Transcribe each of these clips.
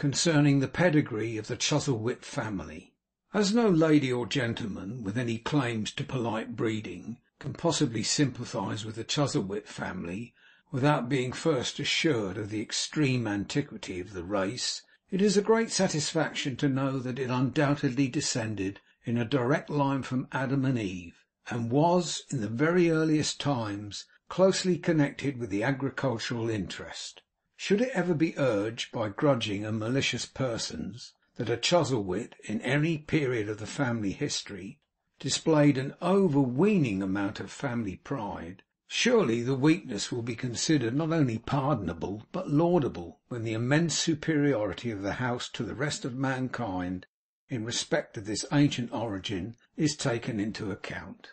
concerning the pedigree of the Chuzzlewit family. As no lady or gentleman with any claims to polite breeding can possibly sympathise with the Chuzzlewit family without being first assured of the extreme antiquity of the race, it is a great satisfaction to know that it undoubtedly descended in a direct line from Adam and Eve, and was, in the very earliest times, closely connected with the agricultural interest. Should it ever be urged by grudging and malicious persons that a Chuzzlewit, in any period of the family history, displayed an overweening amount of family pride, Surely the weakness will be considered not only pardonable but laudable, when the immense superiority of the house to the rest of mankind in respect of this ancient origin is taken into account.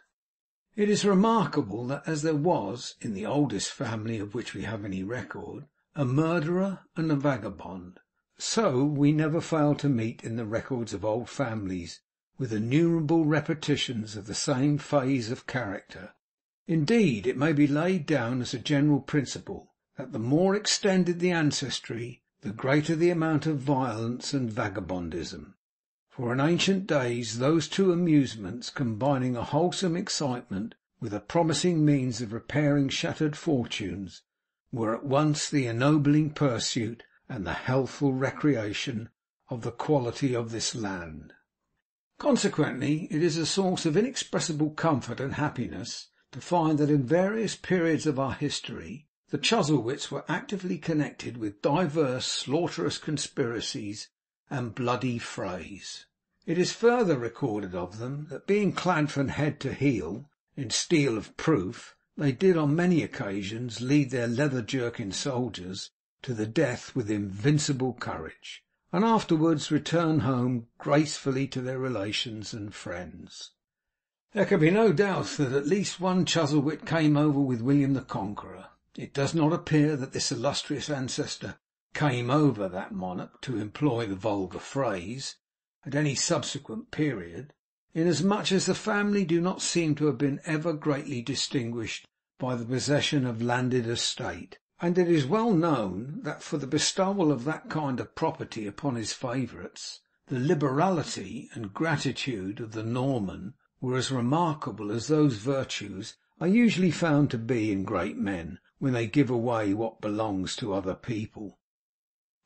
It is remarkable that as there was, in the oldest family of which we have any record, a murderer and a vagabond, so we never fail to meet in the records of old families with innumerable repetitions of the same phase of character Indeed, it may be laid down as a general principle, that the more extended the ancestry, the greater the amount of violence and vagabondism. For in ancient days those two amusements, combining a wholesome excitement with a promising means of repairing shattered fortunes, were at once the ennobling pursuit and the healthful recreation of the quality of this land. Consequently, it is a source of inexpressible comfort and happiness to find that in various periods of our history the Chuzzlewits were actively connected with divers slaughterous conspiracies and bloody frays. It is further recorded of them, that being clad from head to heel in steel of proof, they did on many occasions lead their leather jerkin soldiers to the death with invincible courage, and afterwards return home gracefully to their relations and friends. There can be no doubt that at least one Chuzzlewit came over with William the Conqueror. It does not appear that this illustrious ancestor 'came over' that monarch, to employ the vulgar phrase, at any subsequent period, inasmuch as the family do not seem to have been ever greatly distinguished by the possession of landed estate; and it is well known that for the bestowal of that kind of property upon his favourites, the liberality and gratitude of the Norman were as remarkable as those virtues are usually found to be in great men when they give away what belongs to other people.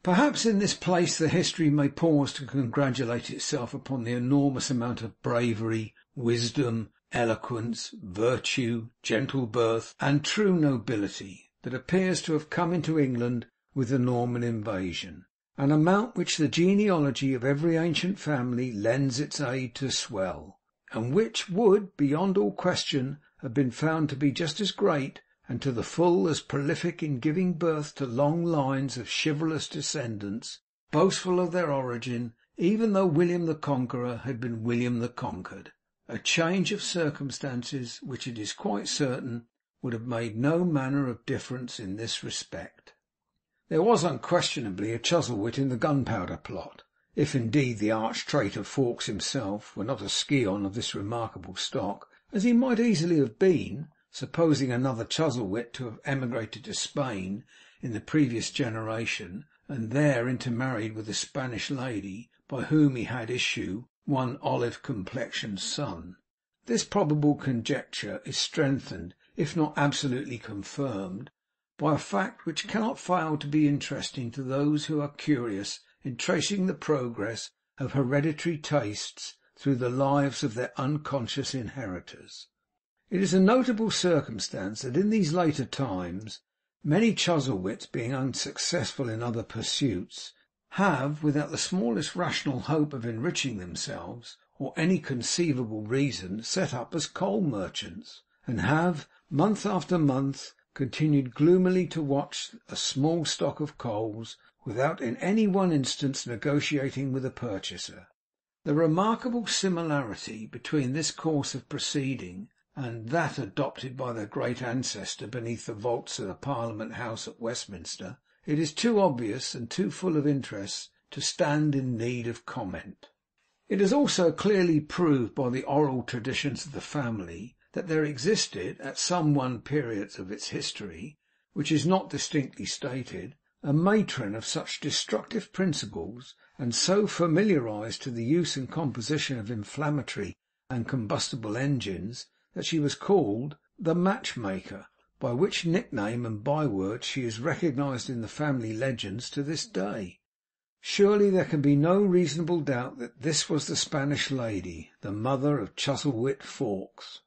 Perhaps in this place the history may pause to congratulate itself upon the enormous amount of bravery, wisdom, eloquence, virtue, gentle birth, and true nobility, that appears to have come into England with the Norman invasion; an amount which the genealogy of every ancient family lends its aid to swell and which would, beyond all question, have been found to be just as great, and to the full as prolific in giving birth to long lines of chivalrous descendants, boastful of their origin, even though William the Conqueror had been William the Conquered; a change of circumstances which it is quite certain would have made no manner of difference in this respect. There was unquestionably a Chuzzlewit in the Gunpowder Plot. If indeed the arch traitor Fawkes himself were not a scion of this remarkable stock, as he might easily have been, supposing another Chuzzlewit to have emigrated to Spain in the previous generation, and there intermarried with a Spanish lady, by whom he had issue one olive complexioned son. This probable conjecture is strengthened, if not absolutely confirmed, by a fact which cannot fail to be interesting to those who are curious in tracing the progress of hereditary tastes through the lives of their unconscious inheritors. It is a notable circumstance that in these later times many Chuzzlewits, being unsuccessful in other pursuits, have, without the smallest rational hope of enriching themselves, or any conceivable reason, set up as coal merchants, and have, month after month, continued gloomily to watch a small stock of coals without in any one instance negotiating with a purchaser. The remarkable similarity between this course of proceeding and that adopted by their great ancestor beneath the vaults of the Parliament House at Westminster, it is too obvious and too full of interest to stand in need of comment. It is also clearly proved by the oral traditions of the family that there existed, at some one period of its history which is not distinctly stated, a matron of such destructive principles, and so familiarised to the use and composition of inflammatory and combustible engines, that she was called 'the Match Maker;' by which nickname and by word she is recognised in the family legends to this day. Surely there can be no reasonable doubt that this was the Spanish lady, the mother of Chuzzlewit Fawkes.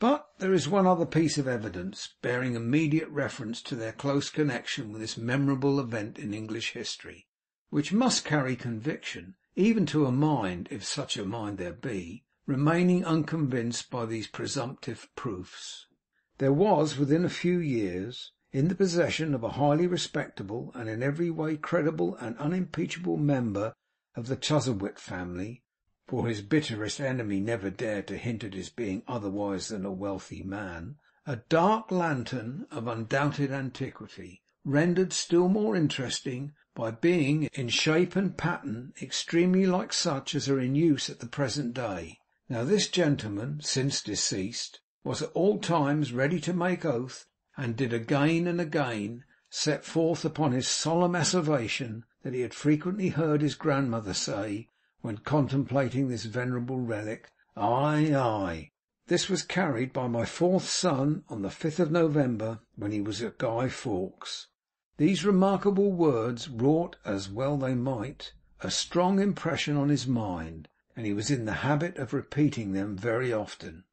But there is one other piece of evidence, bearing immediate reference to their close connection with this memorable event in English history, which must carry conviction, even to a mind (if such a mind there be) remaining unconvinced by these presumptive proofs. There was, within a few years, in the possession of a highly respectable and in every way credible and unimpeachable member of the Chuzzlewit family (for his bitterest enemy never dared to hint at his being otherwise than a wealthy man), a dark lantern of undoubted antiquity, rendered still more interesting by being, in shape and pattern, extremely like such as are in use at the present day. Now this gentleman, since deceased, was at all times ready to make oath and did again and again set forth upon his solemn asseveration that he had frequently heard his grandmother say, when contemplating this venerable relic, 'Aye, aye!' This was carried by my fourth son on the fifth of November, when he was at Guy Fawkes. These remarkable words wrought, as well they might, a strong impression on his mind, and he was in the habit of repeating them very often.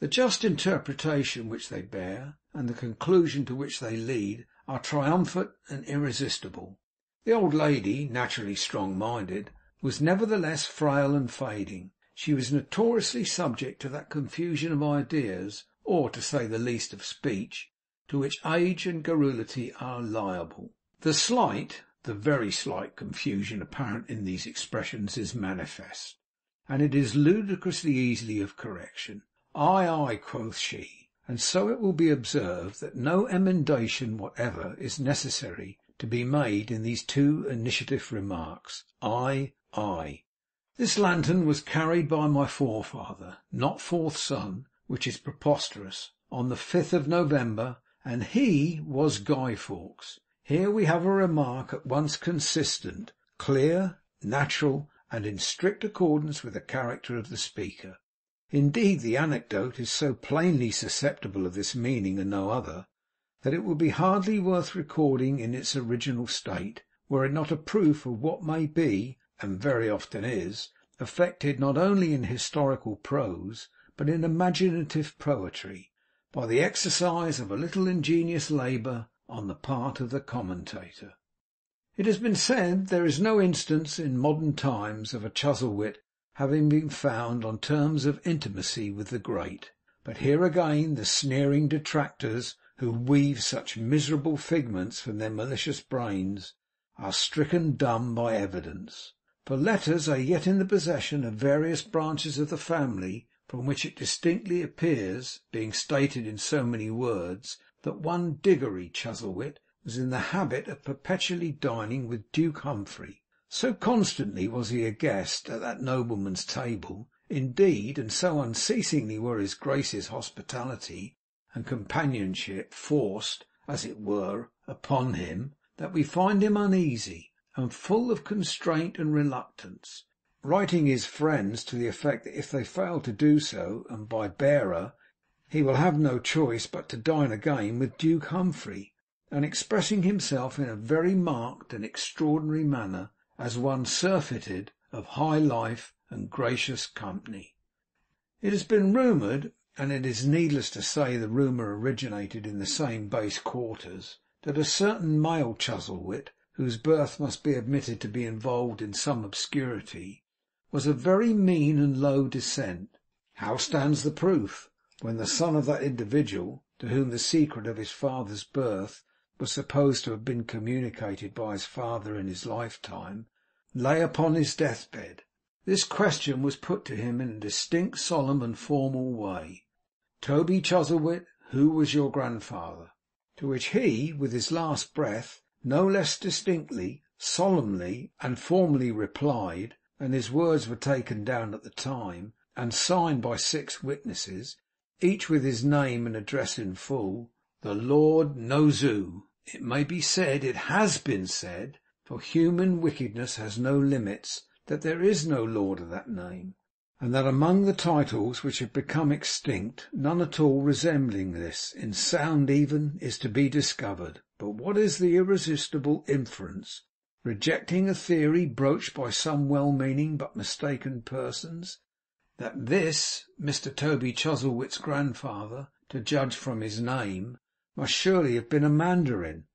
The just interpretation which they bear, and the conclusion to which they lead, are triumphant and irresistible. The old lady, naturally strong minded, was nevertheless frail and fading. She was notoriously subject to that confusion of ideas, or, to say the least, of speech, to which age and garrulity are liable. The slight, the very slight confusion apparent in these expressions is manifest, and it is ludicrously easy of correction. aye!' Aye,' quoth she. And so it will be observed that no emendation whatever is necessary to be made in these two initiative remarks. Aye, aye. This lantern was carried by my forefather not fourth son, which is preposterous on the fifth of November, and HE was Guy Fawkes. Here we have a remark at once consistent, clear, natural, and in strict accordance with the character of the speaker. Indeed, the anecdote is so plainly susceptible of this meaning and no other, that it would be hardly worth recording in its original state, were it not a proof of what may be, and very often is, effected not only in historical prose, but in imaginative poetry, by the exercise of a little ingenious labour on the part of the commentator. It has been said there is no instance in modern times of a Chuzzlewit having been found on terms of intimacy with the great. But here again the sneering detractors who weave such miserable figments from their malicious brains, are stricken dumb by evidence. For letters are yet in the possession of various branches of the family, from which it distinctly appears, being stated in so many words, that one Diggory Chuzzlewit was in the habit of perpetually dining with Duke Humphrey. So constantly was he a guest at that nobleman's table, indeed, and so unceasingly were his Grace's hospitality and companionship forced, as it were, upon him, that we find him uneasy, and full of constraint and reluctance; writing his friends to the effect that if they fail to do so, and by bearer, he will have no choice but to dine again with Duke Humphrey; and expressing himself in a very marked and extraordinary manner as one surfeited of high life and gracious company. It has been rumoured, and it is needless to say the rumour originated in the same base quarters, that a certain male Chuzzlewit, whose birth must be admitted to be involved in some obscurity, was of very mean and low descent. How stands the proof, when the son of that individual, to whom the secret of his father's birth was supposed to have been communicated by his father in his lifetime, lay upon his deathbed. This question was put to him in a distinct, solemn, and formal way. Toby Chuzzlewit, who was your grandfather? To which he, with his last breath, no less distinctly, solemnly, and formally replied, and his words were taken down at the time, and signed by six witnesses, each with his name and address in full, 'The Lord Nozoo, it may be said it HAS been said, for human wickedness has no limits that there is no lord of that name, and that among the titles which have become extinct, none at all resembling this, in sound even, is to be discovered. But what is the irresistible inference, rejecting a theory broached by some well meaning but mistaken persons, that this Mr Toby Chuzzlewit's grandfather, to judge from his name, must surely have been a Mandarin?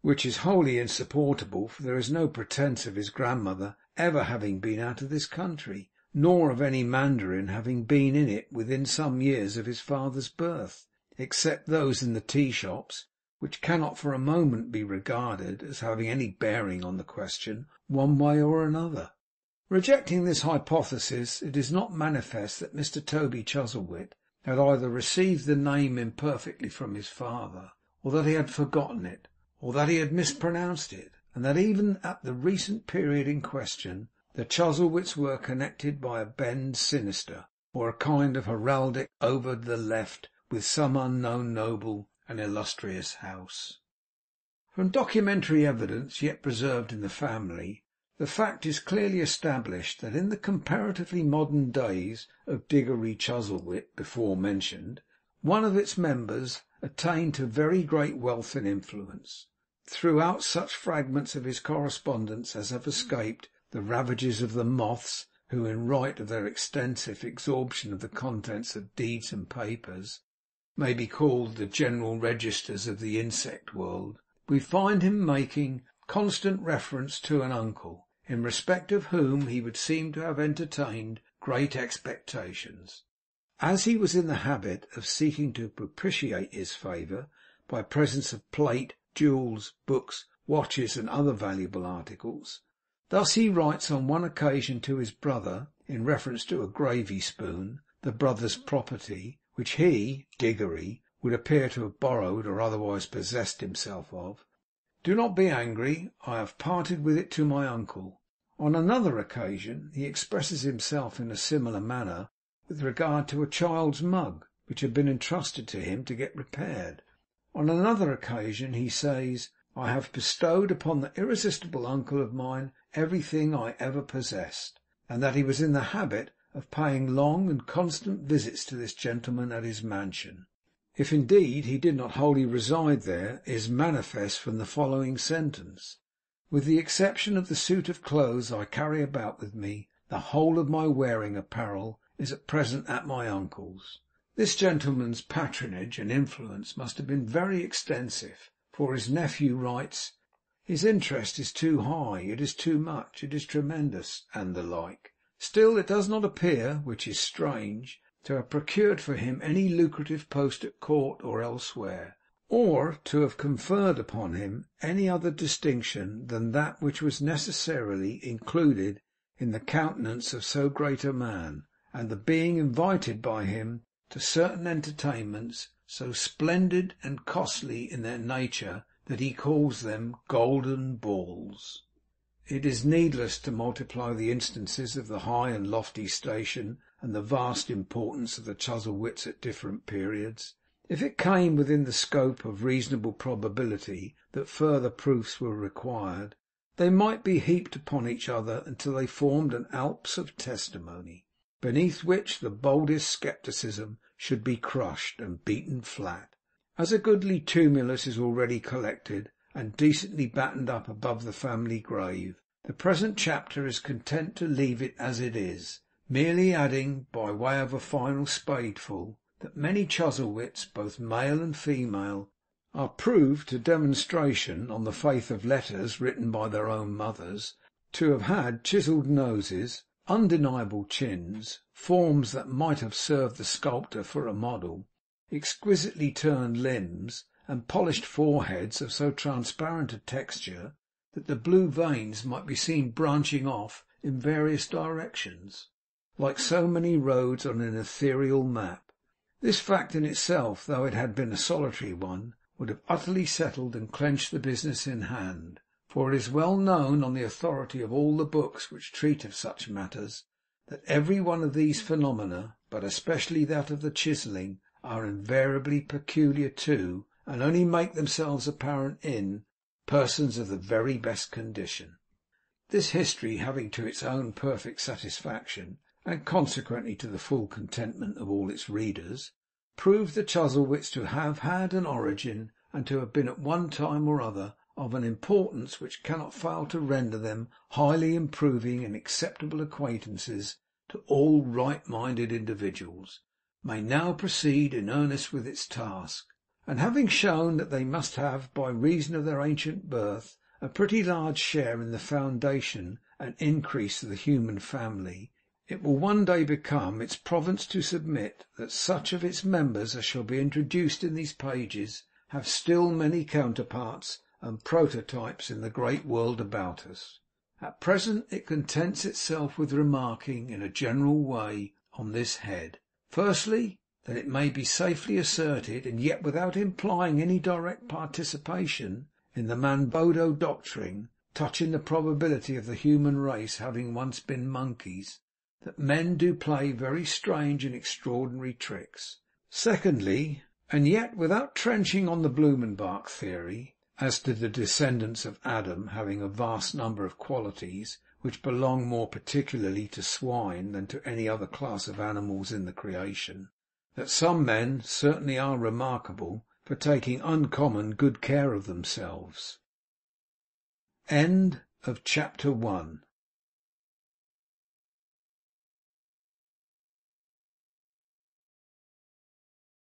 Which is wholly insupportable, for there is no pretence of his grandmother ever having been out of this country, nor of any Mandarin having been in it within some years of his father's birth, except those in the tea shops, which cannot for a moment be regarded as having any bearing on the question, one way or another. Rejecting this hypothesis, it is not manifest that Mr Toby Chuzzlewit had either received the name imperfectly from his father, or that he had forgotten it, or that he had mispronounced it; and that even at the recent period in question, the Chuzzlewits were connected by a bend sinister, or a kind of heraldic over the left, with some unknown noble and illustrious house. From documentary evidence yet preserved in the family, the fact is clearly established that in the comparatively modern days of Diggory Chuzzlewit before mentioned, one of its members attained to very great wealth and influence. Throughout such fragments of his correspondence as have escaped the ravages of the moths, who, in right of their extensive absorption of the contents of deeds and papers, may be called the general registers of the insect world, we find him making constant reference to an uncle, in respect of whom he would seem to have entertained great expectations. As he was in the habit of seeking to propitiate his favour by presents of plate, jewels, books, watches, and other valuable articles. Thus he writes on one occasion to his brother, in reference to a gravy spoon, the brother's property, which he, Diggory, would appear to have borrowed or otherwise possessed himself of. Do not be angry. I have parted with it to my uncle. On another occasion he expresses himself in a similar manner with regard to a child's mug, which had been entrusted to him to get repaired. On another occasion he says, I have bestowed upon the irresistible uncle of mine everything I ever possessed; and that he was in the habit of paying long and constant visits to this gentleman at his mansion. If indeed he did not wholly reside there, is manifest from the following sentence: With the exception of the suit of clothes I carry about with me, the whole of my wearing apparel is at present at my uncle's. This gentleman's patronage and influence must have been very extensive, for his nephew writes, 'His interest is too high, it is too much, it is tremendous,' and the like. Still it does not appear (which is strange) to have procured for him any lucrative post at court or elsewhere, or to have conferred upon him any other distinction than that which was necessarily included in the countenance of so great a man, and the being invited by him to certain entertainments so splendid and costly in their nature that he calls them golden balls. It is needless to multiply the instances of the high and lofty station and the vast importance of the Chuzzlewits at different periods. If it came within the scope of reasonable probability that further proofs were required, they might be heaped upon each other until they formed an Alps of testimony beneath which the boldest scepticism should be crushed and beaten flat. As a goodly tumulus is already collected and decently battened up above the family grave, the present chapter is content to leave it as it is; merely adding, by way of a final spadeful, that many Chuzzlewits, both male and female, are proved to demonstration, on the faith of letters written by their own mothers, to have had chiselled noses undeniable chins, forms that might have served the sculptor for a model, exquisitely turned limbs, and polished foreheads of so transparent a texture that the blue veins might be seen branching off in various directions, like so many roads on an ethereal map. This fact in itself, though it had been a solitary one, would have utterly settled and clenched the business in hand. For it is well known, on the authority of all the books which treat of such matters, that every one of these phenomena, but especially that of the chiselling, are invariably peculiar to, and only make themselves apparent in, persons of the very best condition. This history having to its own perfect satisfaction, and consequently to the full contentment of all its readers, proved the Chuzzlewits to have had an origin, and to have been at one time or other of an importance which cannot fail to render them highly improving and acceptable acquaintances to all right minded individuals, may now proceed in earnest with its task; and having shown that they must have, by reason of their ancient birth, a pretty large share in the foundation and increase of the human family, it will one day become its province to submit that such of its members as shall be introduced in these pages have still many counterparts and prototypes in the great world about us. At present it contents itself with remarking, in a general way, on this head: Firstly, that it may be safely asserted, and yet without implying any direct participation in the Monboddo doctrine touching the probability of the human race having once been monkeys, that men do play very strange and extraordinary tricks. Secondly, and yet without trenching on the Blumenbach theory, as to the descendants of Adam having a vast number of qualities which belong more particularly to swine than to any other class of animals in the creation, that some men certainly are remarkable for taking uncommon good care of themselves. End of chapter 2